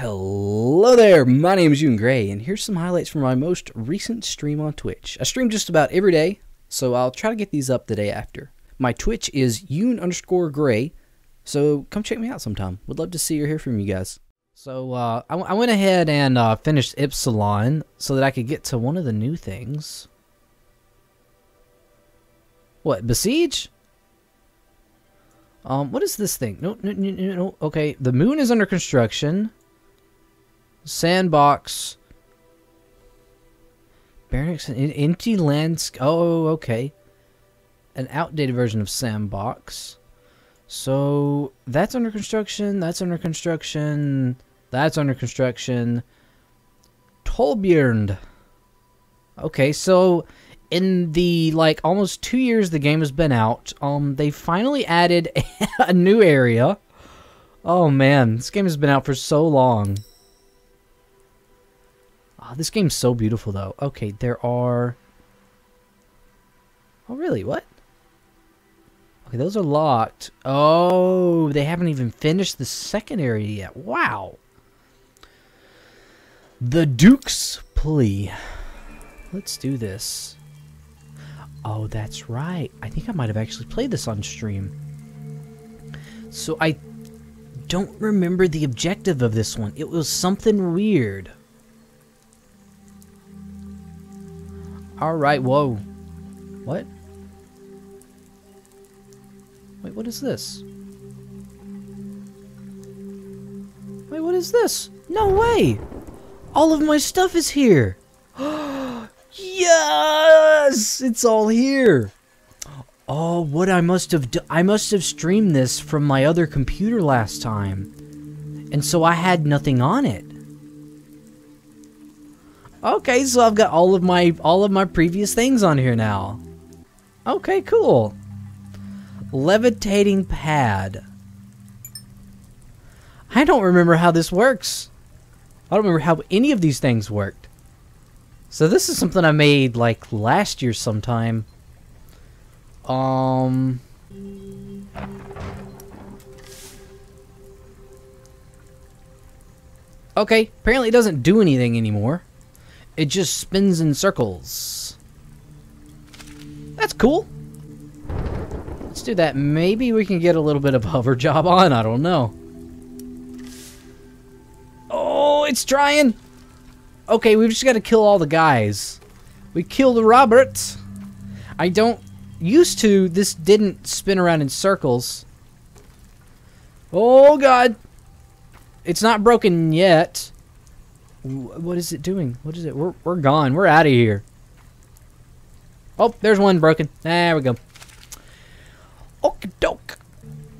Hello there, my name is Yun Grey, and here's some highlights from my most recent stream on Twitch. I stream just about every day, so I'll try to get these up the day after. My Twitch is Yun underscore Grey, so come check me out sometime. Would love to see or hear from you guys. So uh, I, I went ahead and uh, finished Ipsilon so that I could get to one of the new things. What, Besiege? Um, what is this thing? No, no, no, no. Okay, the moon is under construction. Sandbox. Barracks, an empty landscape. Oh, okay. An outdated version of Sandbox. So that's under construction. That's under construction. That's under construction. Tolbrynd. Okay, so in the like almost two years the game has been out, um, they finally added a new area. Oh man, this game has been out for so long. Oh, this game's so beautiful, though. Okay, there are... Oh, really? What? Okay, those are locked. Oh, they haven't even finished the second area yet. Wow. The Duke's Plea. Let's do this. Oh, that's right. I think I might have actually played this on stream. So I don't remember the objective of this one. It was something weird. Alright, whoa. What? Wait, what is this? Wait, what is this? No way! All of my stuff is here! yes! It's all here! Oh, what I must have I must have streamed this from my other computer last time. And so I had nothing on it. Okay, so I've got all of my all of my previous things on here now. Okay, cool. Levitating pad. I don't remember how this works. I don't remember how any of these things worked. So this is something I made like last year sometime. Um Okay, apparently it doesn't do anything anymore. It just spins in circles. That's cool. Let's do that. Maybe we can get a little bit of hover job on. I don't know. Oh, it's trying. Okay, we've just got to kill all the guys. We killed Robert. I don't... Used to, this didn't spin around in circles. Oh, God. It's not broken yet. What is it doing? What is it? We're, we're gone. We're out of here. Oh, there's one broken. There we go. Okie doke.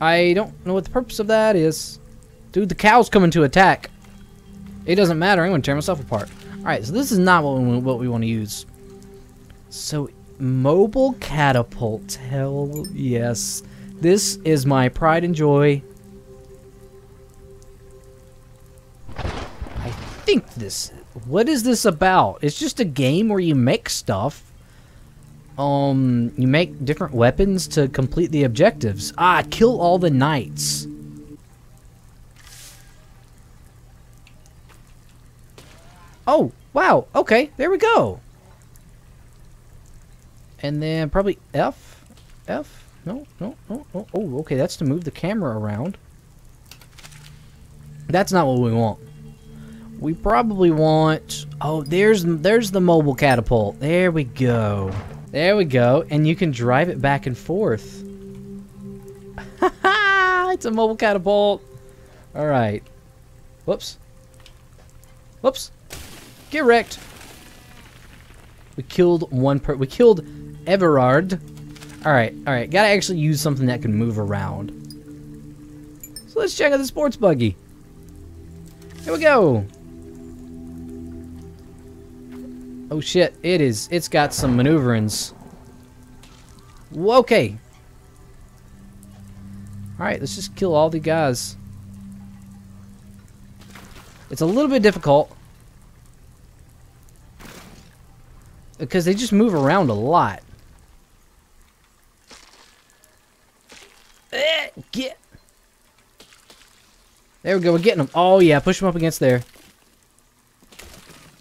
I don't know what the purpose of that is. Dude, the cow's coming to attack. It doesn't matter. I'm going to tear myself apart. Alright, so this is not what we, what we want to use. So, mobile catapult. Hell yes. This is my pride and joy think this... What is this about? It's just a game where you make stuff. Um, you make different weapons to complete the objectives. Ah, kill all the knights. Oh, wow. Okay, there we go. And then probably F? F? No, no, no, no. Oh, okay, that's to move the camera around. That's not what we want. We probably want... Oh, there's there's the mobile catapult. There we go. There we go. And you can drive it back and forth. it's a mobile catapult. All right. Whoops. Whoops. Get wrecked. We killed one per... We killed Everard. All right. All right. Gotta actually use something that can move around. So let's check out the sports buggy. Here we go. Oh shit, it is. It's got some maneuverings. Okay. Alright, let's just kill all the guys. It's a little bit difficult. Because they just move around a lot. Get. There we go. We're getting them. Oh, yeah. Push them up against there.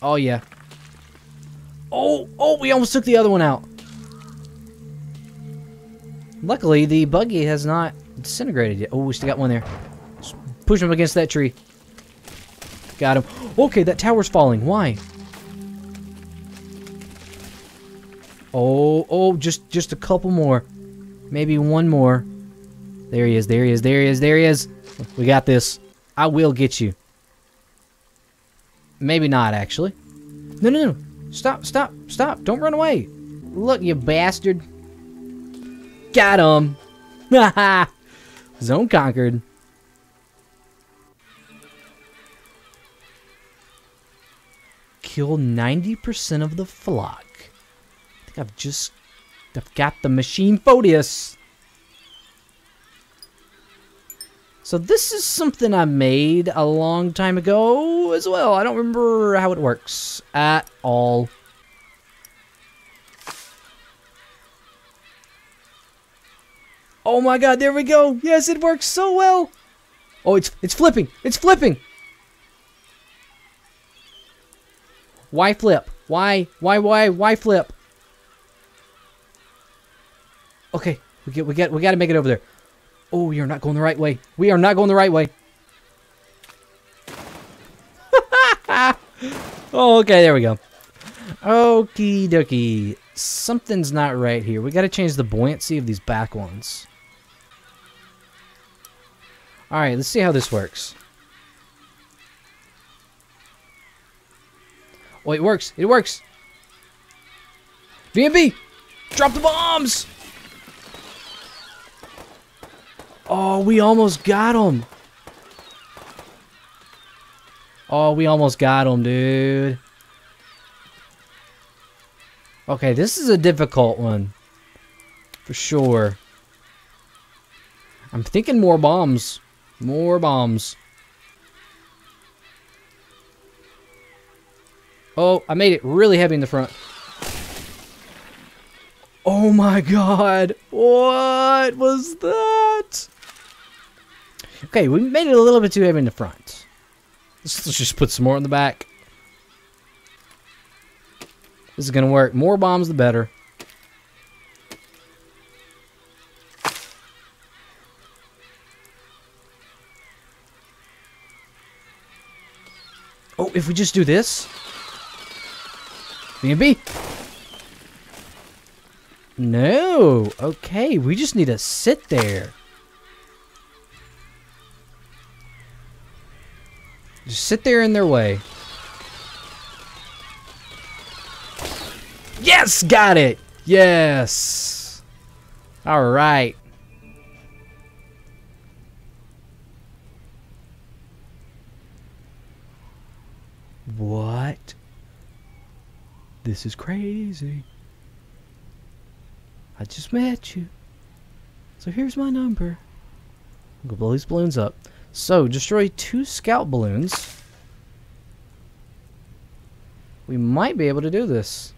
Oh, yeah. Oh, oh, we almost took the other one out. Luckily, the buggy has not disintegrated yet. Oh, we still got one there. Just push him against that tree. Got him. Okay, that tower's falling. Why? Oh, oh, just just a couple more. Maybe one more. There he is, there he is, there he is, there he is. We got this. I will get you. Maybe not, actually. No, no, no. Stop, stop, stop. Don't run away. Look, you bastard. Got him. Haha. Zone conquered. Kill 90% of the flock. I think I've just... I've got the machine Photius. So this is something I made a long time ago as well. I don't remember how it works at all. Oh my god, there we go. Yes, it works so well. Oh, it's it's flipping. It's flipping. Why flip? Why? Why? Why? Why flip? Okay, we get we get we got to make it over there. Oh, you're not going the right way. We are not going the right way. oh, okay, there we go. Okie dokie. Something's not right here. We got to change the buoyancy of these back ones. Alright, let's see how this works. Oh, it works. It works. VMB! Drop the bombs! Oh, we almost got him. Oh, we almost got him, dude. Okay, this is a difficult one. For sure. I'm thinking more bombs. More bombs. Oh, I made it really heavy in the front. Oh my god. What was that? Okay, we made it a little bit too heavy in the front. Let's, let's just put some more in the back. This is going to work. More bombs, the better. Oh, if we just do this. B&B. No. Okay, we just need to sit there. Just sit there in their way. Yes! Got it! Yes! Alright. What? This is crazy. I just met you. So here's my number. Go blow these balloons up. So, destroy two scout balloons. We might be able to do this.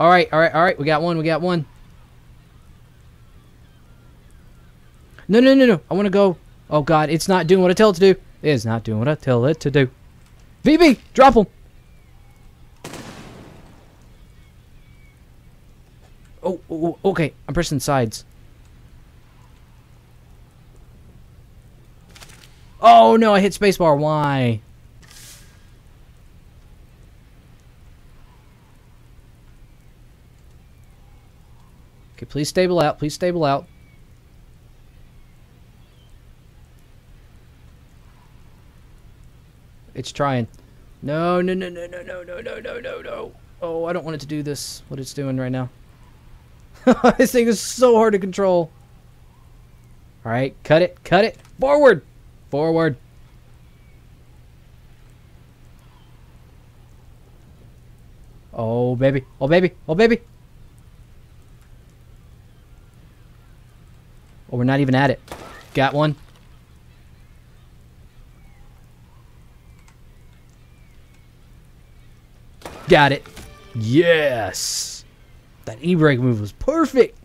Alright, alright, alright. We got one, we got one. No, no, no, no. I want to go. Oh, God. It's not doing what I tell it to do. It is not doing what I tell it to do. VB! Drop him! Oh, oh, oh, okay. I'm pressing sides. Oh, no. I hit spacebar. Why? Okay, please stable out. Please stable out. It's trying. No, no, no, no, no, no, no, no, no, no. Oh, I don't want it to do this, what it's doing right now. this thing is so hard to control. Alright, cut it, cut it. Forward! Forward. Oh, baby. Oh, baby. Oh, baby. Oh, we're not even at it. Got one. Got it. Yes. That e-brake move was perfect.